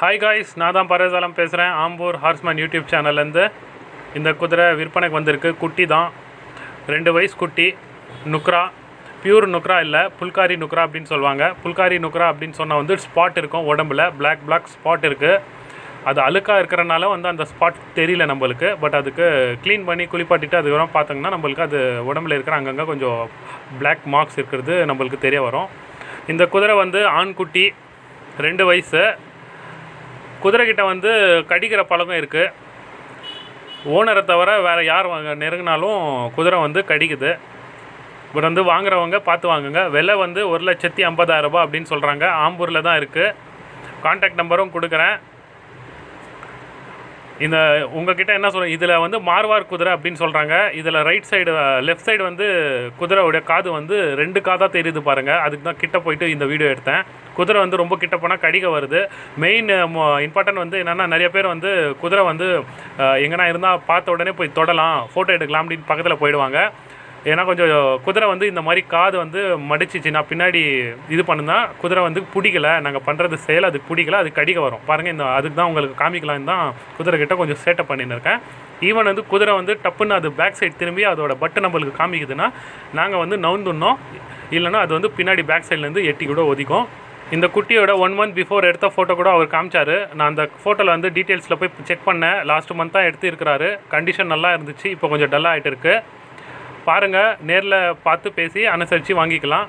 Hi guys நான் தான் பரேசாலம் பேசுகிறேன் ஆம்பூர் ஹார்ஸ்மேன் யூடியூப் சேனல்லேருந்து. இந்த குதிரை விற்பனைக்கு வந்திருக்கு. குட்டி தான். ரெண்டு வயசு குட்டி. நுக்ரா. பியூர் நுக்ரா இல்லை புல்காரி நுக்ரா அப்படின்னு சொல்லுவாங்க. புல்காரி நுக்ரா அப்படின்னு சொன்னால் வந்து ஸ்பாட் இருக்கும் உடம்புல. பிளாக் பிளாக் ஸ்பாட் இருக்குது அது அழுக்காக இருக்கிறனால வந்து அந்த ஸ்பாட் தெரியல நம்மளுக்கு. பட் அதுக்கு க்ளீன் பண்ணி குளிப்பாட்டிட்டு அதுக்கப்புறம் பார்த்தோங்கன்னா நம்மளுக்கு அது உடம்புல இருக்கிற அங்கங்கே கொஞ்சம் பிளாக் மார்க்ஸ் இருக்கிறது நம்மளுக்கு தெரிய வரும். இந்த குதிரை வந்து ஆண்குட்டி ரெண்டு வயசு. குதிரைக்கிட்ட வந்து கடிக்கிற பழக்கம் இருக்குது ஓனரை தவிர வேறு யார் வாங்க நெருங்கினாலும் குதிரை வந்து கடிக்குது. பட் வந்து வாங்குறவங்க பார்த்து வாங்குங்க. விலை வந்து ஒரு லட்சத்தி ஐம்பதாயிரரூபா அப்படின்னு சொல்கிறாங்க ஆம்பூரில் தான் இருக்குது கான்டாக்ட் நம்பரும் கொடுக்குறேன். இந்த உங்ககிட்ட என்ன சொல்ல இதில் வந்து மார்வார் குதிரை அப்படின்னு சொல்கிறாங்க இதில் ரைட் சைடு லெஃப்ட் சைடு வந்து குதிரையோடைய காது வந்து ரெண்டு காதாக தெரியுது பாருங்கள் அதுக்கு தான் கிட்ட போயிட்டு இந்த வீடியோ எடுத்தேன். குதிரை வந்து ரொம்ப கிட்ட போனால் கடிக்க வருது. மெயின் இம்பார்ட்டன்ட் வந்து என்னென்னா நிறைய பேர் வந்து குதிரை வந்து எங்கன்னா இருந்தால் பார்த்த உடனே போய் தொடலாம் ஃபோட்டோ எடுக்கலாம் அப்படின்னு பக்கத்தில் போயிடுவாங்க. ஏன்னா கொஞ்சம் குதிரை வந்து இந்த மாதிரி காது வந்து மடிச்சிச்சுன்னா பின்னாடி இது பண்ணுனா குதிரை வந்து பிடிக்கல. நாங்கள் பண்ணுறது செயல் அதுக்கு பிடிக்கல அது கடிக்க வரும். பாருங்கள் இந்த அதுக்கு தான் உங்களுக்கு காமிக்கலாம் தான் குதிரை கிட்ட கொஞ்சம் சேட்டப் பண்ணின்னு இருக்கேன் ஈவன் வந்து குதிரை வந்து டப்புன்னு அது பேக் சைடு திரும்பி அதோட பட்டு நம்மளுக்கு காமிக்குதுன்னா நாங்கள் வந்து நவுந்துடணும். இல்லைன்னா அது வந்து பின்னாடி பேக் சைட்லேருந்து எட்டி கூட ஒதிக்கும். இந்த குட்டியோட ஒன் மந்த் பிஃபோர் எடுத்த ஃபோட்டோ கூட அவர் காமிச்சாரு. நான் அந்த ஃபோட்டோவில் வந்து டீட்டெயில்ஸில் போய் செக் பண்ணேன். லாஸ்ட் மந்த் தான் எடுத்து இருக்கிறாரு கண்டிஷன் நல்லா இருந்துச்சு. இப்போ கொஞ்சம் டல்லாக ஆகிட்டு இருக்குது பாருங்கள் நேரில் பார்த்து பேசி அனுசரித்து வாங்கிக்கலாம்.